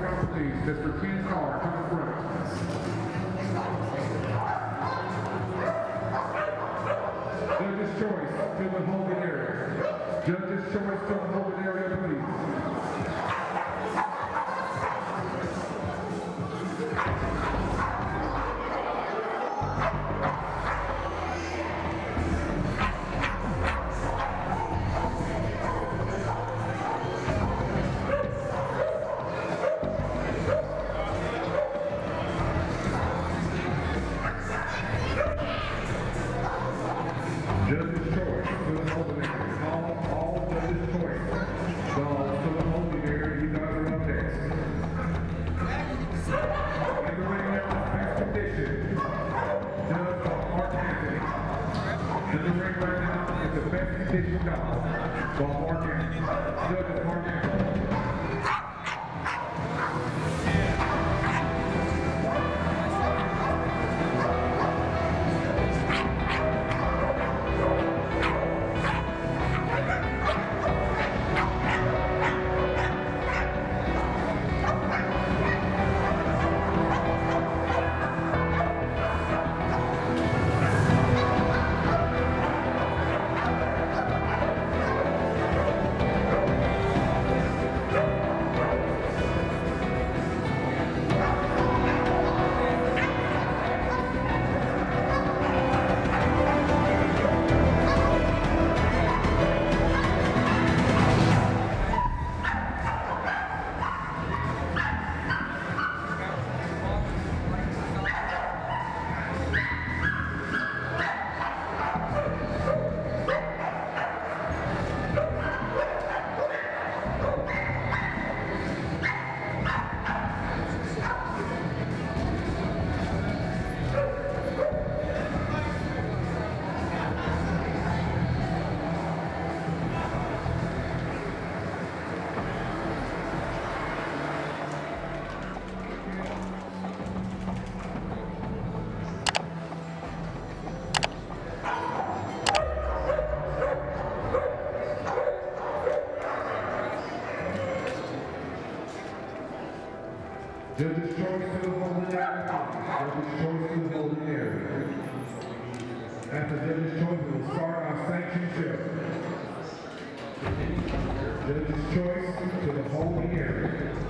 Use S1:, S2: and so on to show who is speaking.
S1: Mr. Ken Carr, the front. Judge's choice to the holding area. Judge's choice to the holding area, Judge's choice to the holding area. Judge's choice to the holding area. After judge's choice, we will start our show. Judge's choice to the holding area.